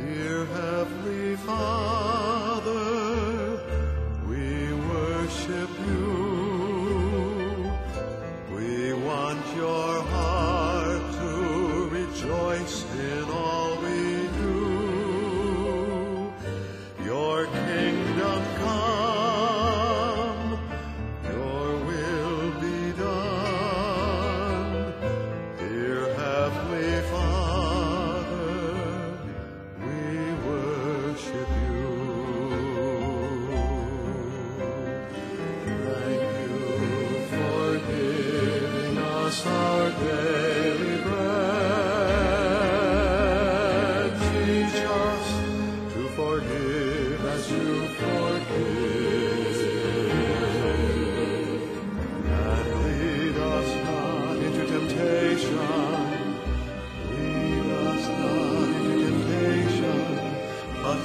Dear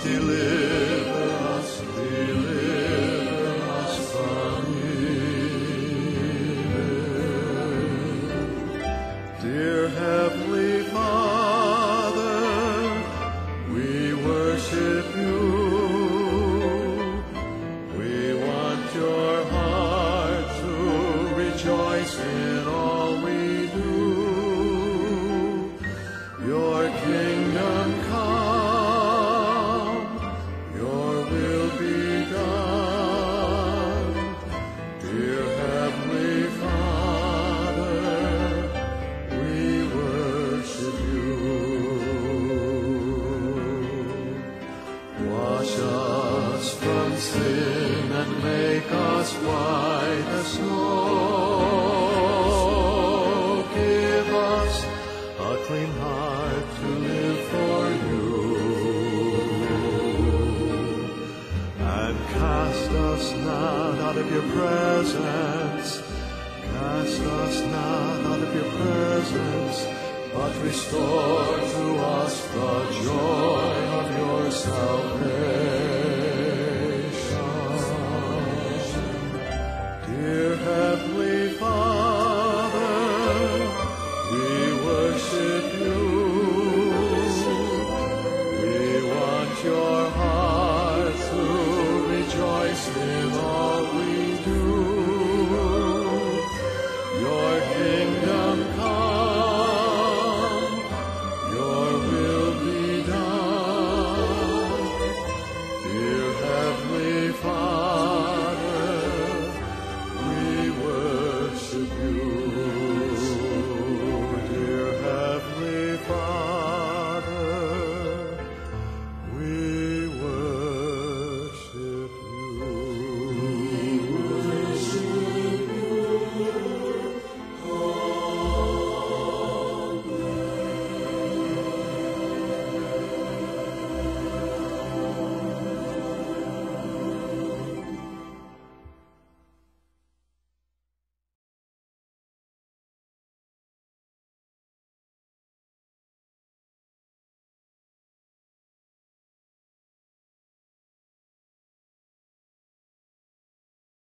deliver sin and make us white as snow. Give us a clean heart to live for you. And cast us not out of your presence. Cast us not out of your presence, but restore to us the joy